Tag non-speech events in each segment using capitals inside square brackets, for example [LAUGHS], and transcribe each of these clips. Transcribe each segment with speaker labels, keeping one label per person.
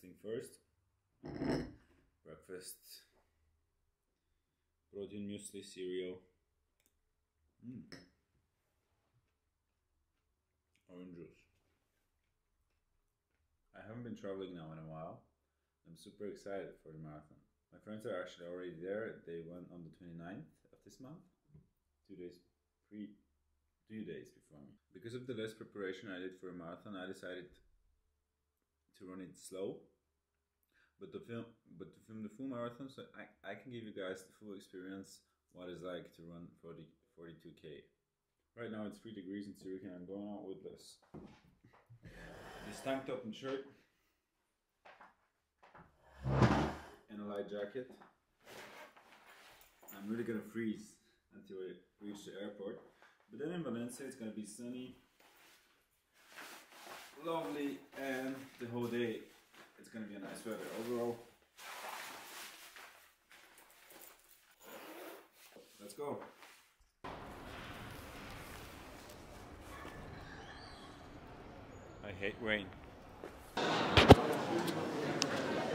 Speaker 1: thing first. Breakfast. Protein muesli cereal. Mm. Orange juice. I haven't been traveling now in a while. I'm super excited for the marathon. My friends are actually already there. They went on the 29th of this month, two days pre, two days before me. Because of the less preparation I did for a marathon, I decided to run it slow. But to film, but to film the full marathon, so I, I can give you guys the full experience what it's like to run 40, 42k. Right now it's three degrees in Zurich, and I'm going out with this this tank top and shirt and a light jacket. I'm really gonna freeze until I reach the airport. But then in Valencia it's gonna be sunny, lovely, and the whole day it's gonna be a nice weather overall. Let's go. I hate rain.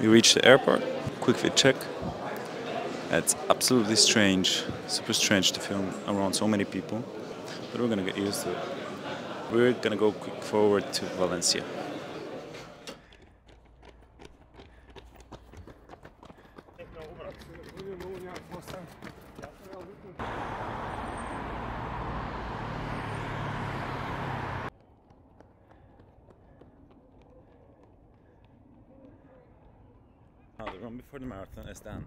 Speaker 1: We reached the airport. Quick fit check. It's absolutely strange, super strange to film around so many people, but we're gonna get used to it. We're gonna go quick forward to Valencia. Now the run before the marathon is done.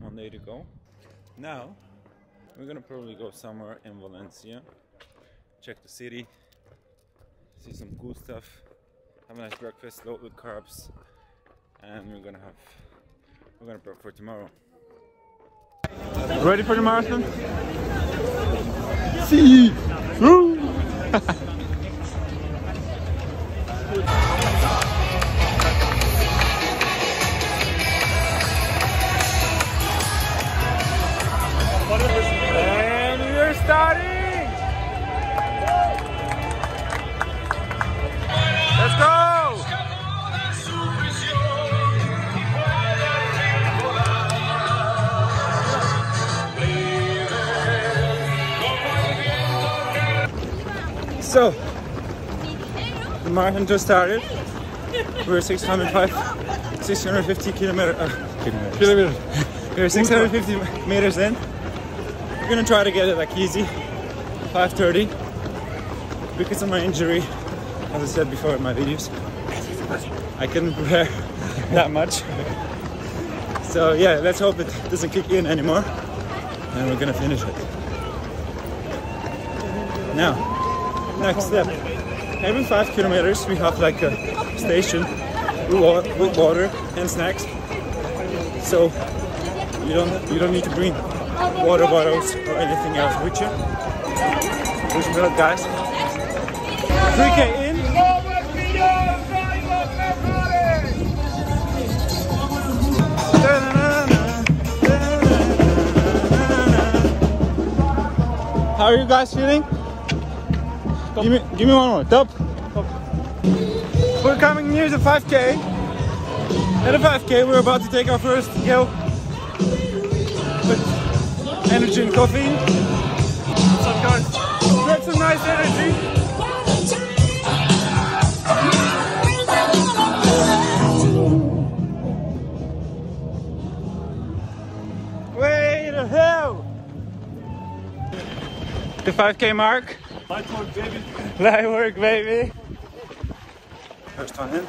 Speaker 1: One day to go. Now we're gonna probably go somewhere in Valencia, check the city, see some cool stuff, have a nice breakfast load with carbs, and we're gonna have we're gonna prep for tomorrow. Ready for the marathon? See. [LAUGHS] So, the marathon just started. We're 605, 650 kilometer, uh, kilometers.
Speaker 2: Kilometer. [LAUGHS]
Speaker 1: We're 650 meters in. We're gonna try to get it like easy, 5:30. Because of my injury, as I said before in my videos, I couldn't prepare [LAUGHS] that much. So yeah, let's hope it doesn't kick in anymore, and we're gonna finish it. Now, next step. Every five kilometers, we have like a station with water and snacks. So you don't you don't need to bring water bottles or anything else with you. Wish me luck, guys. 3K in. How are you guys feeling? Give me, give me one more. Top. We're coming near the 5K. At the 5K, we're about to take our first hill with energy and caffeine. So guys, get some nice energy. Way to hell! The 5K mark.
Speaker 2: Light work, baby.
Speaker 1: Light work, baby. First one in.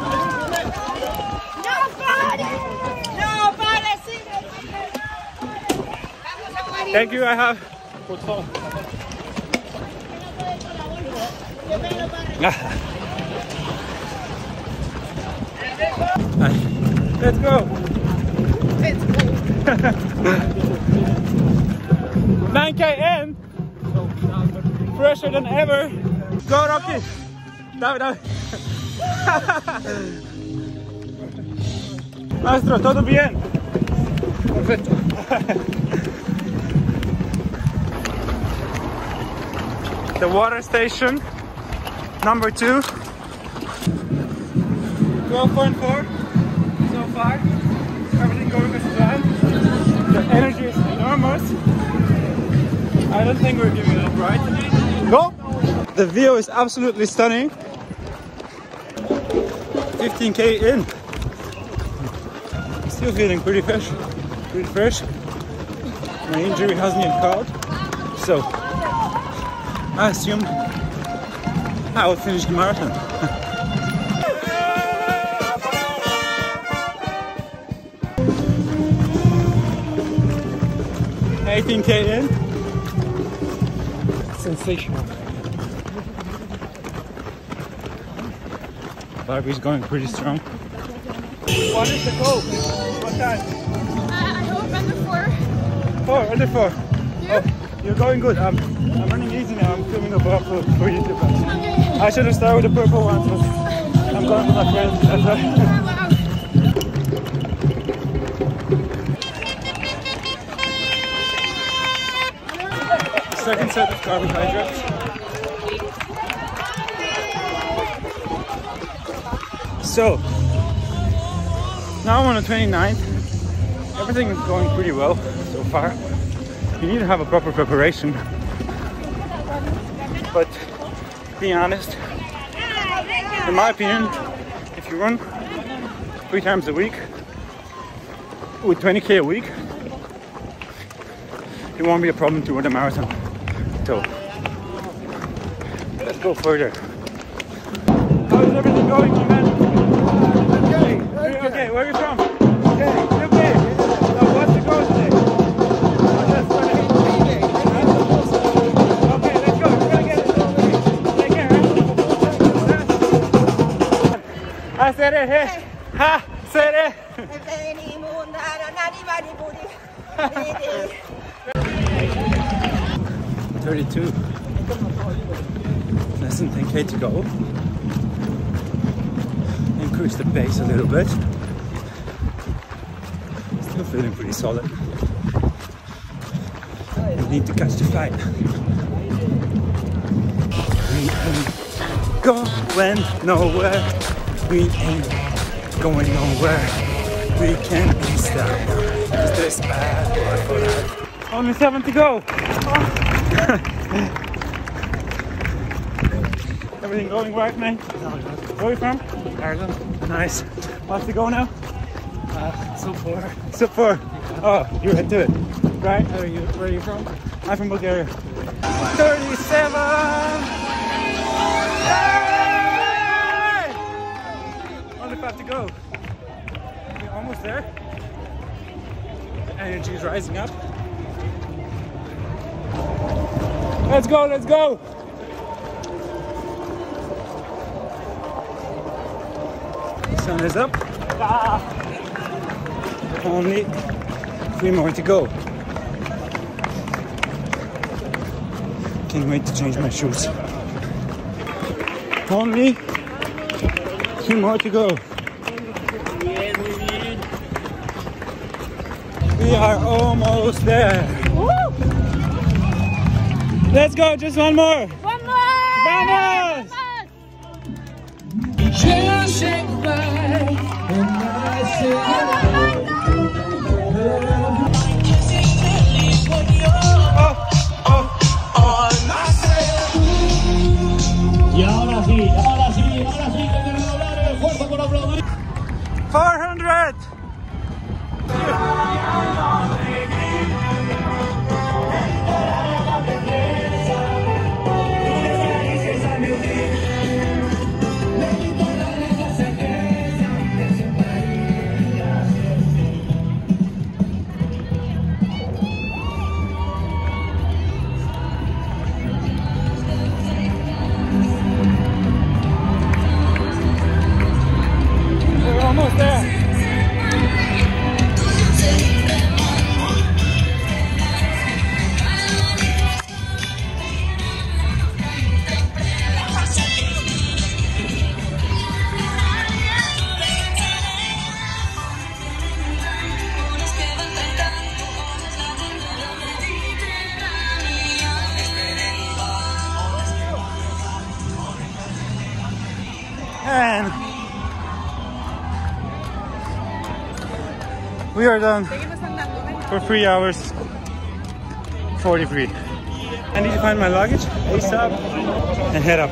Speaker 3: ¡No
Speaker 1: Thank you, I have. [LAUGHS] Let's go. [LAUGHS] Nine K in. Fresher than ever. Go Rocky. Dawaj, dawaj. [LAUGHS] Maestro, todo bien. Perfecto. The water station, number two. 12.4 so far. Everything going as planned. The energy is enormous. I don't think we're giving up, right? No. The view is absolutely stunning. 15k in. Still feeling pretty fresh. Pretty fresh. My injury hasn't even caught. So I assume I will finish the marathon. [LAUGHS] Eighteen K in. Sensational. Barbie's going pretty strong. What is the goal? What time?
Speaker 2: Uh, I hope under four.
Speaker 1: Four, under four.
Speaker 2: You?
Speaker 1: Oh, you're going good. I'm, I'm running easy now. I'm filming a vlog for, for YouTube. I should have started with the purple ones, I'm going with my friends. [LAUGHS] Second set of carbohydrates. So, now I'm on the 29th. Everything is going pretty well so far. You need to have a proper preparation. But, being honest, in my opinion, if you run three times a week with 20k a week, it won't be a problem to run a marathon. So let's go further. How is everything going, my man? Okay. Okay, where are you from? Okay. I said. Ha, said it.
Speaker 3: Veni mundara nani mani budi.
Speaker 1: 32. Less than 10k to go. Increase the pace a little bit. Still feeling pretty solid. We need to catch the fight. We ain't going nowhere. We ain't going nowhere. We can't be stopped. Is this bad or for that? Only seven to go. [LAUGHS] Everything going right, man? Where are you from? Ireland. Nice. What's to go now? Uh, so far. So far. Oh, you're into it, right? Where are you? Where are you from? I'm from Bulgaria. 37. Go. We're almost there. The energy is rising up. Let's go, let's go! Sun is up. Ah. Only three more to go. Can't wait to change my shoes. Only three more to go. We are almost there. Let's go, just one more.
Speaker 2: One more!
Speaker 1: Are done for three hours 43. I need to find my luggage ASAP and head up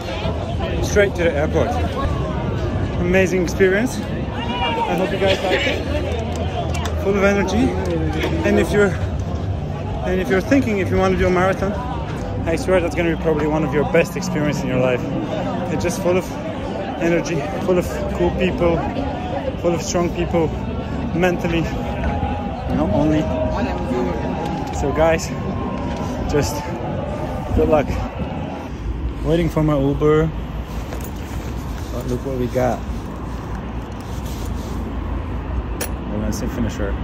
Speaker 1: straight to the airport. Amazing experience. I hope you guys liked it. Full of energy. And if you're and if you're thinking if you want to do a marathon, I swear that's going to be probably one of your best experiences in your life. It's just full of energy, full of cool people, full of strong people, mentally, not only. So, guys, just good luck. Waiting for my Uber. But look what we got. We're gonna see finisher.